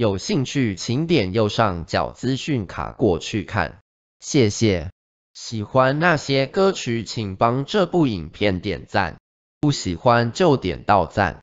有兴趣请点右上角资讯卡过去看。谢谢。喜欢那些歌曲请帮这部影片点赞。不喜欢就点到赞。